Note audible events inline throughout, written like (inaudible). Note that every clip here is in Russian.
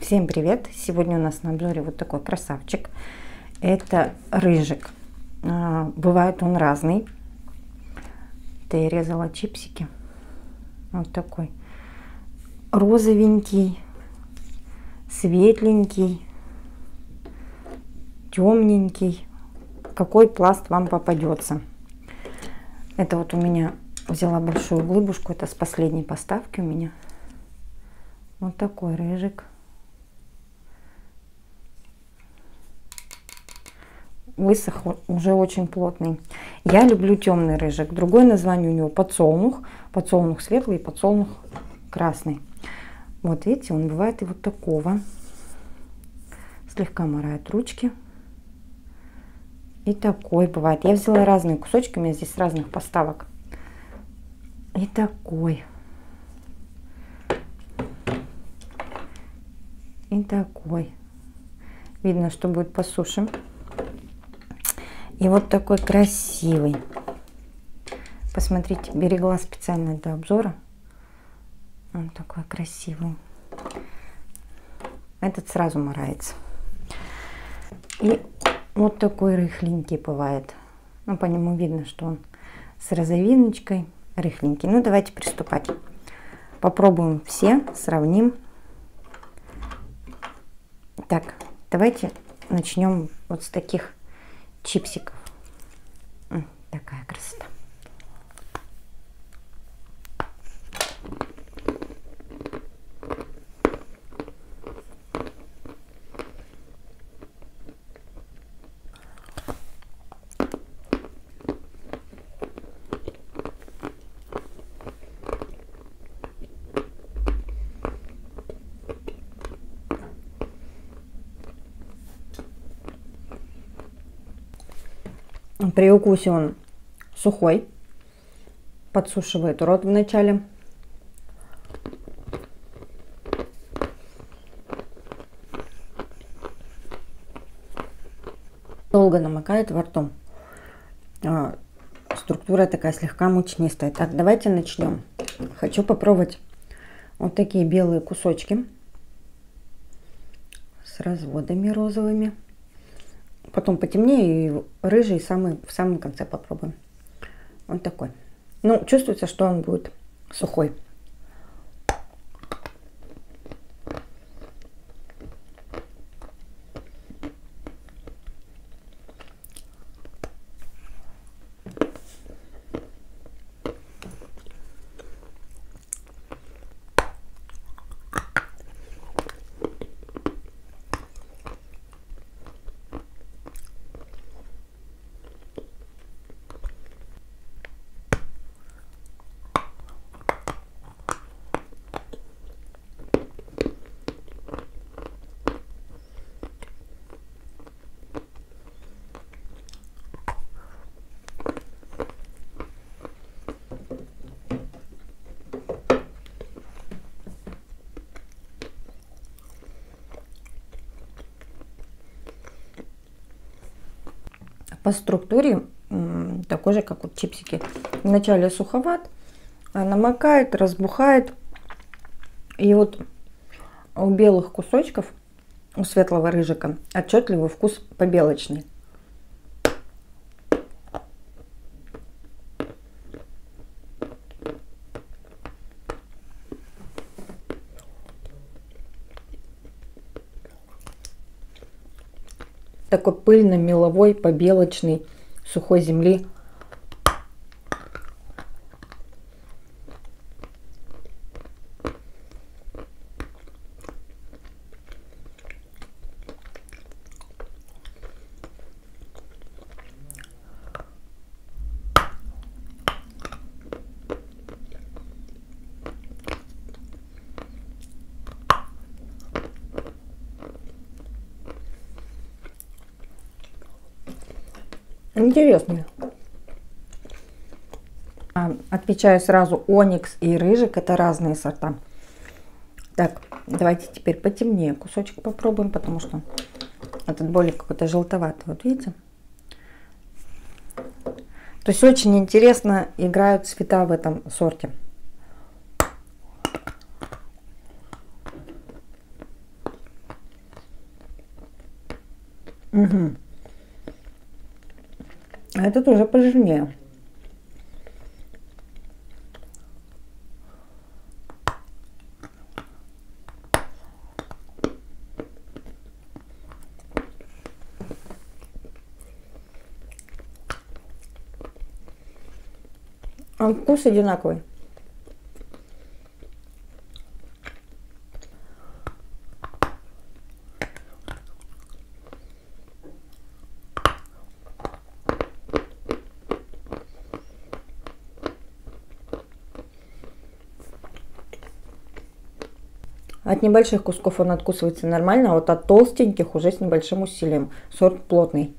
Всем привет! Сегодня у нас на обзоре вот такой красавчик. Это рыжик. А, бывает он разный. Я резала чипсики. Вот такой. Розовенький, светленький, темненький. Какой пласт вам попадется. Это вот у меня взяла большую глыбушку. Это с последней поставки у меня. Вот такой рыжик. Высох уже очень плотный. Я люблю темный рыжик. Другое название у него подсолнух. Подсолнух светлый и подсолнух красный. Вот видите, он бывает и вот такого. Слегка морает ручки. И такой бывает. Я взяла разные кусочки, у меня здесь разных поставок. И такой. И такой. Видно, что будет по суше. И вот такой красивый. Посмотрите, берегла специально для обзора. Он такой красивый. Этот сразу морается. И вот такой рыхленький бывает. Ну, по нему видно, что он с розовиночкой рыхленький. Ну, давайте приступать. Попробуем все, сравним. Так, давайте начнем вот с таких чипсиков. Такая красота. При укусе он сухой, подсушивает рот вначале. Долго намокает во рту. А, структура такая слегка мучнистая. Так, давайте начнем. Хочу попробовать вот такие белые кусочки с разводами розовыми. Потом потемнее и рыжий самый, в самом конце попробуем. Он такой. Ну, чувствуется, что он будет сухой. По структуре такой же, как вот чипсики. Вначале суховат, а намокает, разбухает. И вот у белых кусочков, у светлого рыжика, отчетливый вкус побелочный. Такой пыльно-меловой, побелочный, сухой земли. Интересные. А, отвечаю сразу, оникс и рыжик это разные сорта. Так, давайте теперь потемнее кусочек попробуем, потому что этот более какой-то желтоватый. Вот видите? То есть очень интересно играют цвета в этом сорте. Угу. А этот уже пожирнее. А вкус одинаковый. От небольших кусков он откусывается нормально, а вот от толстеньких уже с небольшим усилием. Сорт плотный.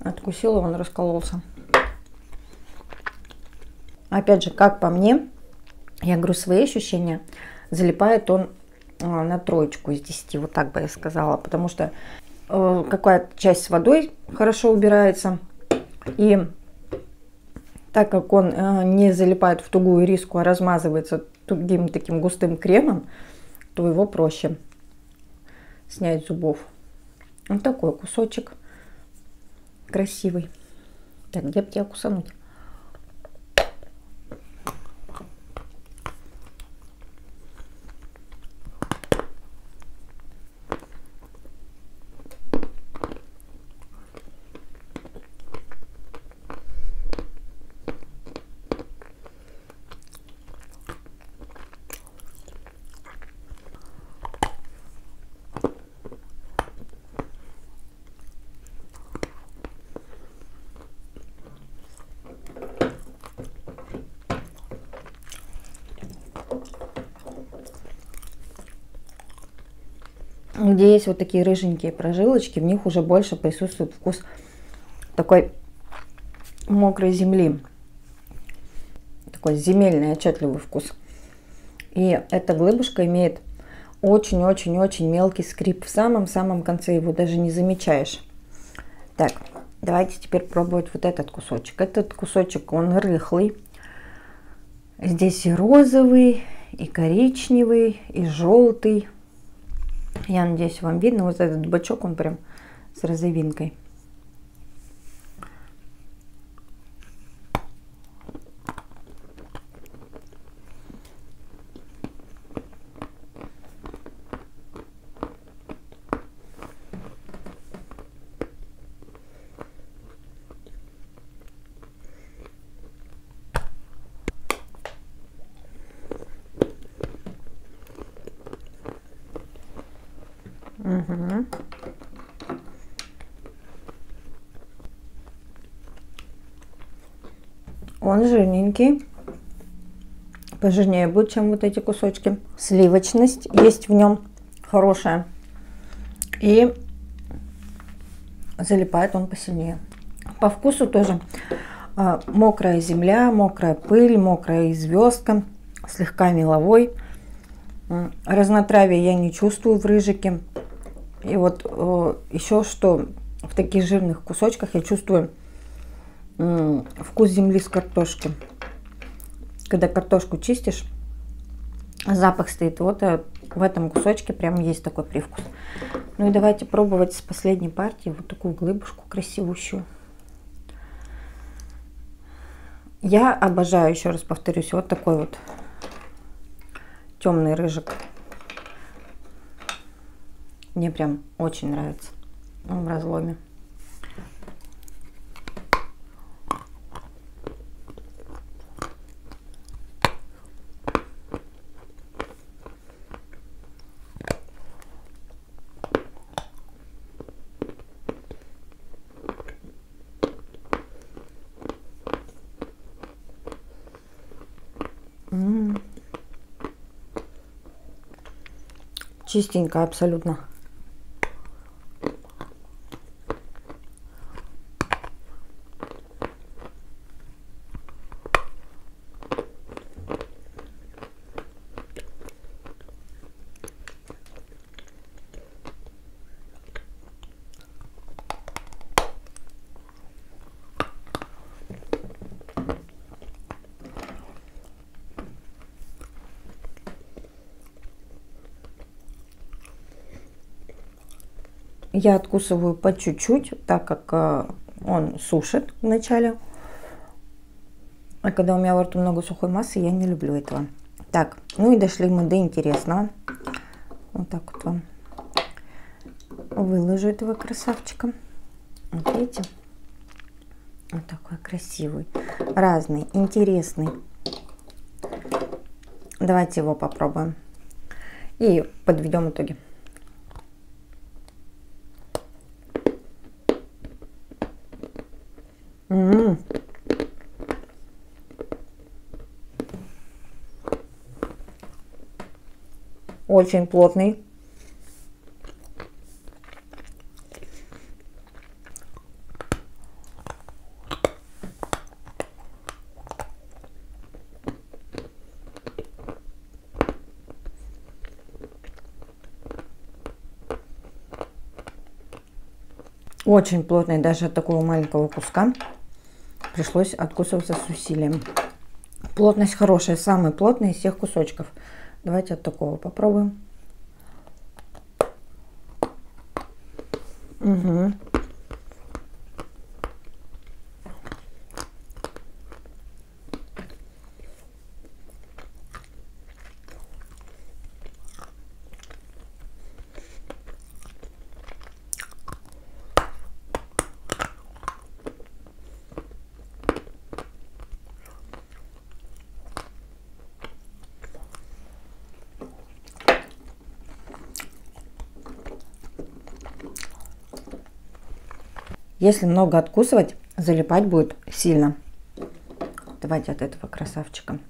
Откусила, он раскололся. Опять же, как по мне, я говорю свои ощущения, залипает он на троечку из 10, вот так бы я сказала, потому что э, какая-то часть с водой хорошо убирается, и так как он э, не залипает в тугую риску, а размазывается тугим таким густым кремом, то его проще снять зубов. Вот такой кусочек красивый. Так, где бы тебя кусануть? Где есть вот такие рыженькие прожилочки, в них уже больше присутствует вкус такой мокрой земли. Такой земельный, отчетливый вкус. И эта глыбушка имеет очень-очень-очень мелкий скрип. В самом-самом конце его даже не замечаешь. Так, давайте теперь пробовать вот этот кусочек. Этот кусочек, он рыхлый. Здесь и розовый, и коричневый, и желтый. Я надеюсь, вам видно. Вот этот бачок, он прям с розовинкой. Угу. Он жирненький. Пожирнее будет, чем вот эти кусочки. Сливочность есть в нем хорошая. И залипает он посильнее. По вкусу тоже а, мокрая земля, мокрая пыль, мокрая звездка, слегка меловой. Разнотравия я не чувствую в рыжике. И вот э, еще что в таких жирных кусочках я чувствую вкус земли с картошки. Когда картошку чистишь, запах стоит. Вот э, в этом кусочке прям есть такой привкус. Ну и давайте пробовать с последней партии вот такую глыбушку красивущую. Я обожаю, еще раз повторюсь, вот такой вот темный рыжик. Мне прям очень нравится в разломе. Чистенько абсолютно. Я откусываю по чуть-чуть, так как э, он сушит вначале. А когда у меня во рту много сухой массы, я не люблю этого. Так, ну и дошли мы до интересного. Вот так вот вам выложу этого красавчика. Вот видите? Вот такой красивый, разный, интересный. Давайте его попробуем. И подведем итоги. М -м -м. Очень плотный. Очень плотный даже от такого маленького куска. Пришлось откусываться с усилием. Плотность хорошая, самый плотный из всех кусочков. Давайте от такого попробуем. Угу. Если много откусывать, залипать будет сильно. Давайте от этого красавчика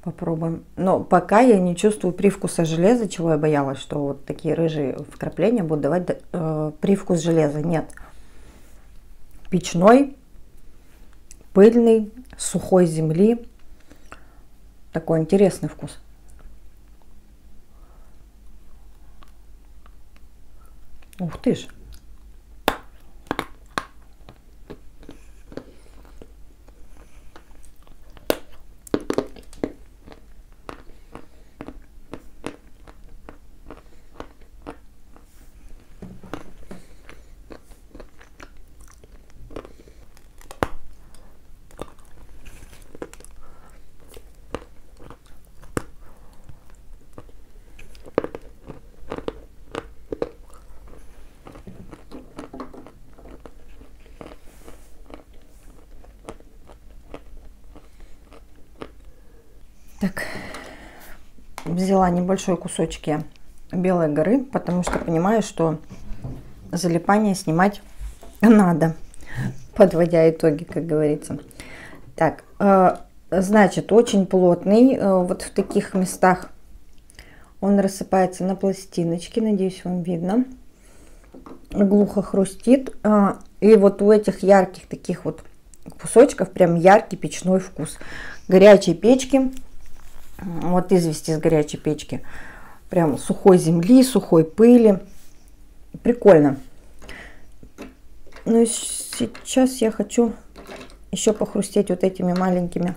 попробуем. Но пока я не чувствую привкуса железа, чего я боялась, что вот такие рыжие вкрапления будут давать э, привкус железа. Нет. Печной, пыльный, сухой земли. Такой интересный вкус. Ух ты ж. Так, взяла небольшой кусочек я белой горы, потому что понимаю, что залипание снимать надо, (laughs) подводя итоги, как говорится. Так, э, значит, очень плотный, э, вот в таких местах он рассыпается на пластиночки, надеюсь, вам видно. Глухо хрустит. Э, и вот у этих ярких таких вот кусочков прям яркий печной вкус. Горячей печки вот извести из горячей печки. Прям сухой земли, сухой пыли. Прикольно. И сейчас я хочу еще похрустеть вот этими маленькими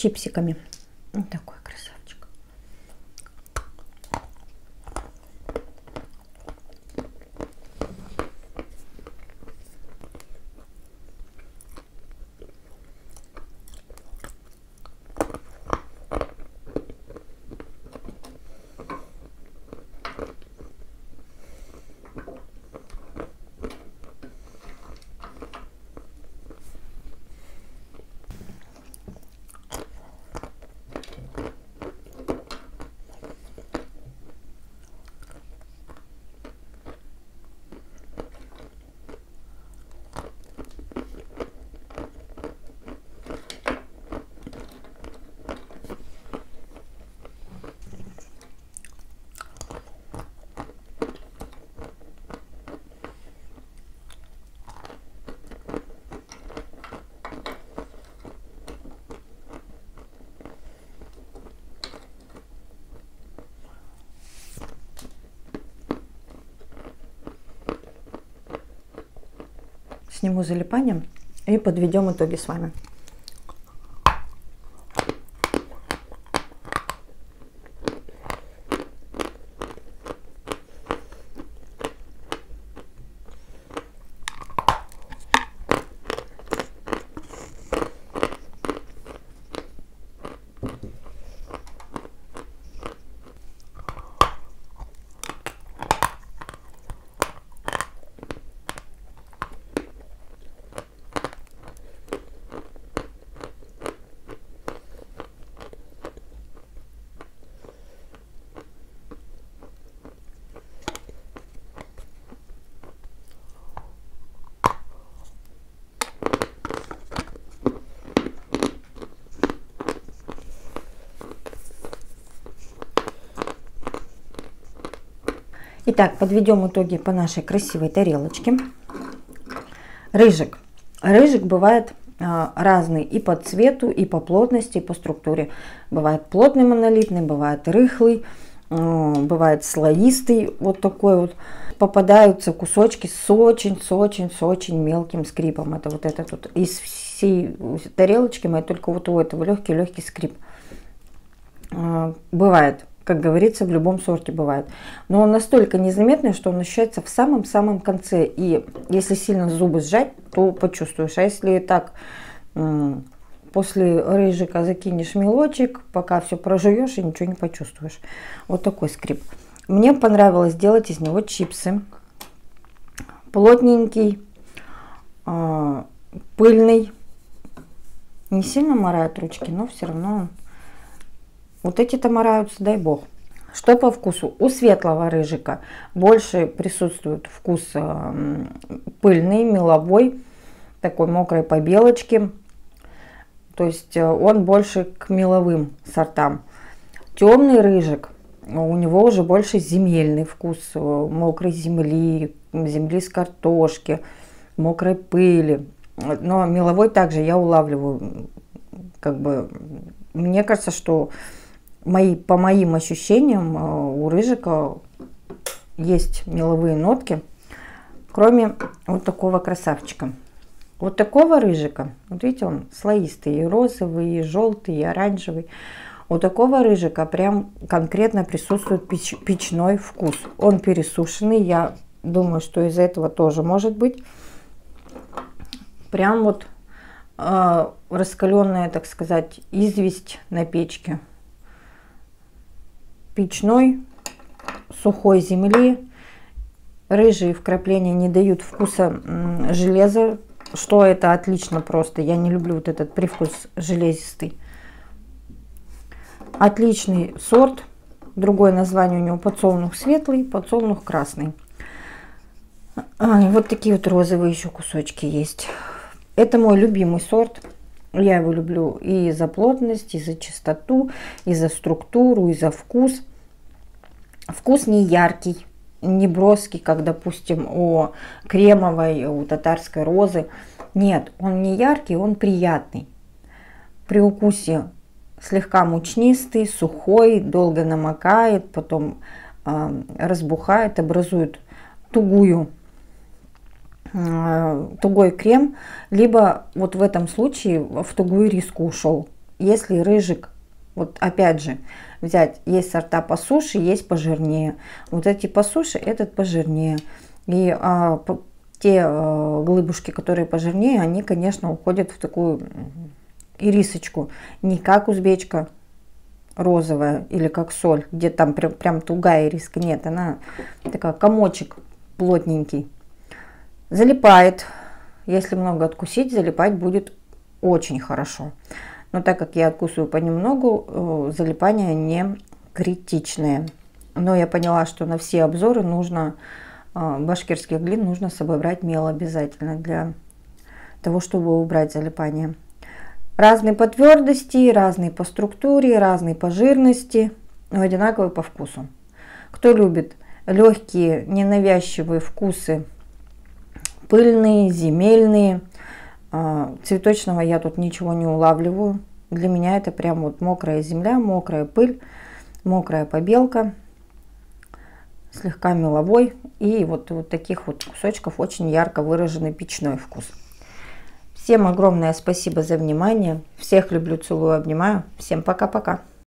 чипсиками. Сниму залипание и подведем итоги с вами. Итак, подведем итоги по нашей красивой тарелочке. Рыжик. Рыжик бывает а, разный и по цвету, и по плотности, и по структуре. Бывает плотный монолитный, бывает рыхлый, а, бывает слоистый, вот такой вот. Попадаются кусочки с очень, с очень, с очень мелким скрипом. Это вот этот вот из всей тарелочки моей только вот у этого легкий-легкий скрип. А, бывает как говорится, в любом сорте бывает. Но он настолько незаметный, что он ощущается в самом-самом конце. И если сильно зубы сжать, то почувствуешь. А если так после рыжика закинешь мелочек, пока все прожуешь и ничего не почувствуешь. Вот такой скрип. Мне понравилось сделать из него чипсы. Плотненький, а, пыльный. Не сильно морает ручки, но все равно вот эти-то мораются, дай бог. Что по вкусу? У светлого рыжика больше присутствует вкус э, пыльный, меловой, такой мокрой побелочки. То есть э, он больше к меловым сортам. Темный рыжик, у него уже больше земельный вкус, э, мокрой земли, земли с картошки, мокрой пыли. Но меловой также я улавливаю, как бы, мне кажется, что мои, по моим ощущениям, э, у рыжика есть меловые нотки, кроме вот такого красавчика. Вот такого рыжика, вот видите, он слоистый, и розовый, и желтый, и оранжевый. У такого рыжика прям конкретно присутствует печ, печной вкус. Он пересушенный, я думаю, что из этого тоже может быть. Прям вот э, раскаленная, так сказать, известь на печке печной, сухой земли. Рыжие вкрапления не дают вкуса железа, что это отлично просто. Я не люблю вот этот привкус железистый. Отличный сорт. Другое название у него подсолнух светлый, подсолнух красный. А, вот такие вот розовые еще кусочки есть. Это мой любимый сорт. Я его люблю и за плотность, и за чистоту, и за структуру, и за вкус. Вкус не яркий, не броский, как, допустим, у кремовой, у татарской розы. Нет, он не яркий, он приятный. При укусе слегка мучнистый, сухой, долго намокает, потом э, разбухает, образует тугую Э, тугой крем, либо вот в этом случае в тугую риску ушел. Если рыжик, вот опять же, взять, есть сорта по суше, есть пожирнее. Вот эти по суше, этот пожирнее. И а, по, те а, глыбушки, которые пожирнее, они, конечно, уходят в такую ирисочку. Не как узбечка розовая или как соль, где там прям, прям тугая ириска. Нет, она такая комочек плотненький залипает. Если много откусить, залипать будет очень хорошо. Но так как я откусываю понемногу, э, залипание не критичное. Но я поняла, что на все обзоры нужно э, башкирских глин нужно с собой брать мел обязательно для того, чтобы убрать залипание. Разные по твердости, разные по структуре, разные по жирности, но одинаковые по вкусу. Кто любит легкие, ненавязчивые вкусы пыльные, земельные. А, цветочного я тут ничего не улавливаю. Для меня это прям вот мокрая земля, мокрая пыль, мокрая побелка. слегка меловой. И вот, вот таких вот кусочков очень ярко выраженный печной вкус. Всем огромное спасибо за внимание. Всех люблю, целую, обнимаю. Всем пока-пока.